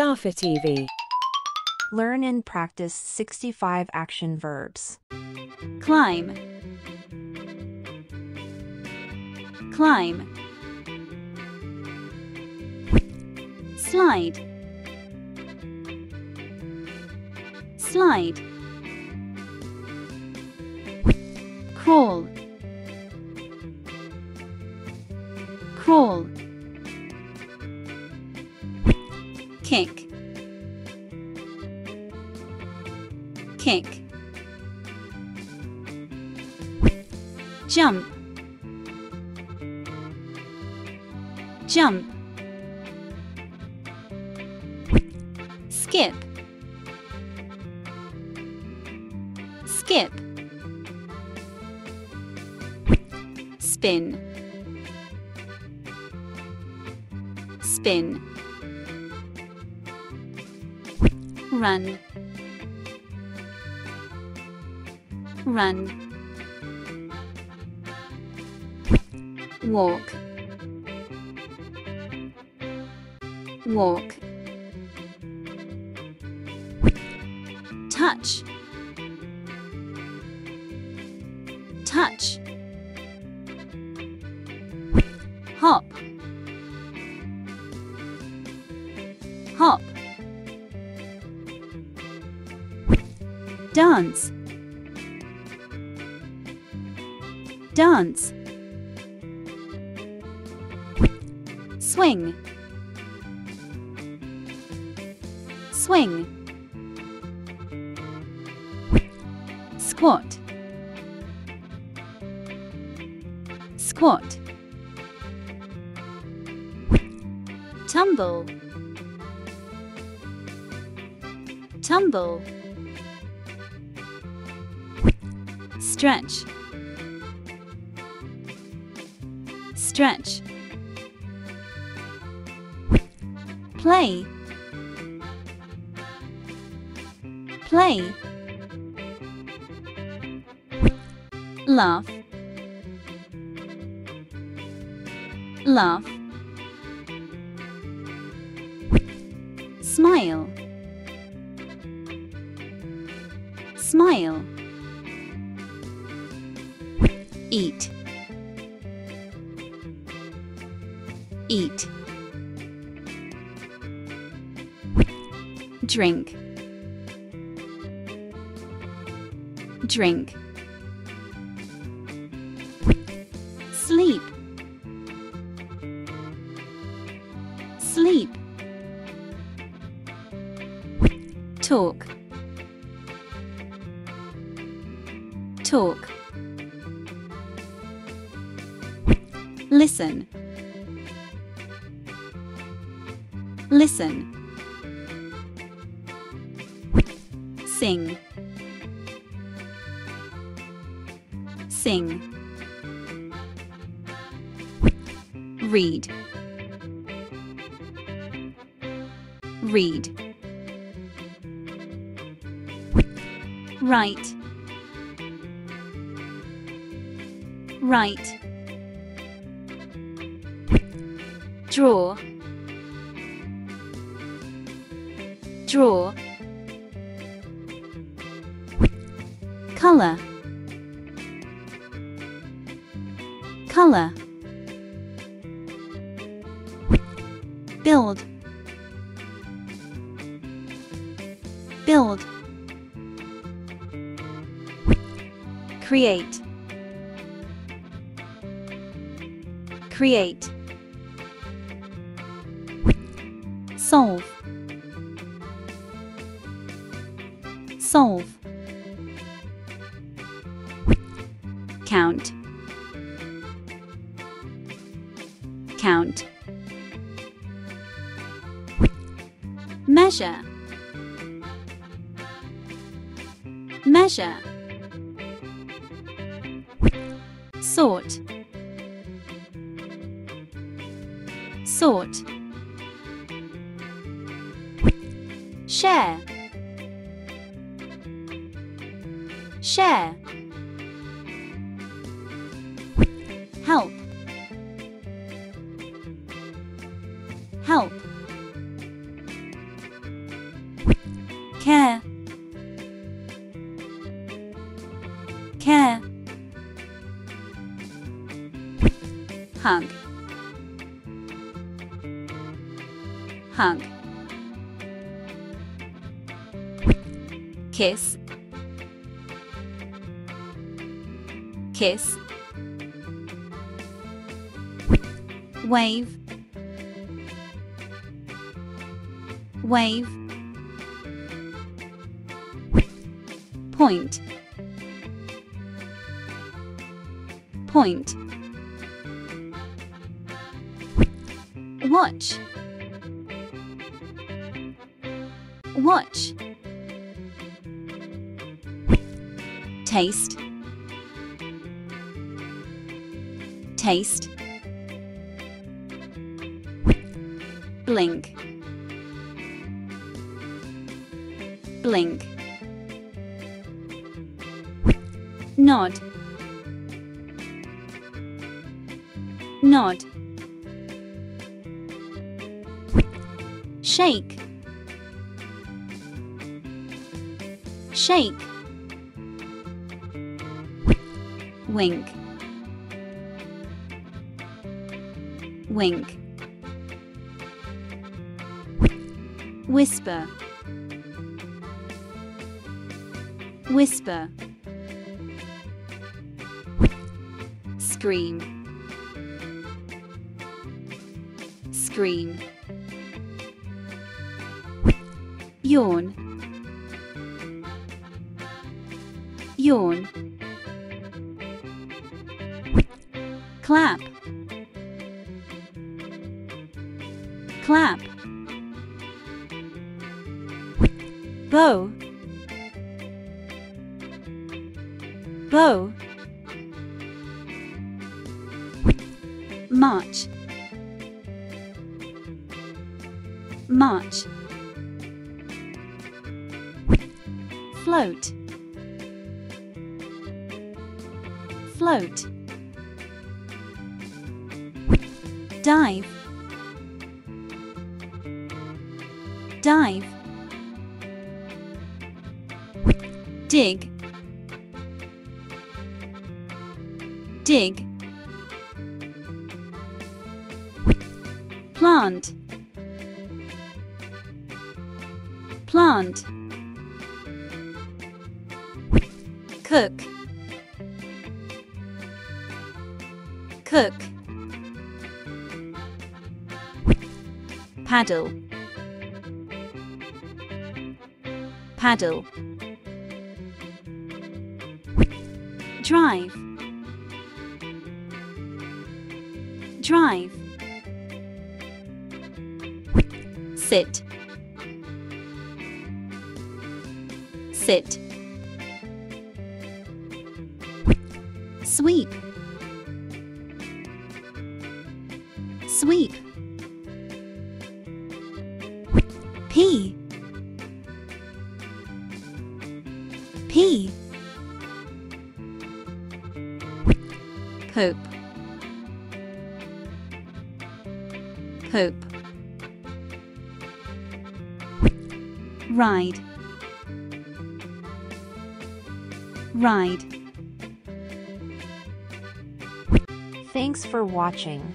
Daphy TV. Learn and practice 65 action verbs. climb. Climb. Slide. Slide. Crawl. Crawl kick jump. Jump. Skip. Skip. Spin. Spin. Run run. Walk. Walk. Touch. Touch. Hop. Hop. Dance dance. Swing. Swing. Squat. Squat. Tumble. Tumble. Stretch stretch. Play. Play. Laugh. Laugh. Smile. Smile. Eat eat. Drink. Drink. Sleep. Sleep. Talk. Talk. Listen listen. Sing. Sing. Read. Read. Write. Write. Draw draw. Color. Color. Build. Build. Create. Create. Solve solve. Count. Count. Measure. Measure. Sort. Sort. Share share, help, help, care, care, hug, hug. kiss kiss. Wave. Wave. Point. Point. Watch. Watch. Taste taste. Blink. Blink. Nod. Nod. Shake. Shake. Wink wink. Whisper. Whisper. Scream. Scream. Yawn. Yawn. Clap clap bow. Bow. March. March. Float. Float. Dive dive. Dig. Dig. Plant. Plant. Cook. Cook. Paddle paddle. Drive. Drive. Sit. Sit. Sweep. Sweep. Pee poop poop ride. Ride. Thanks for watching.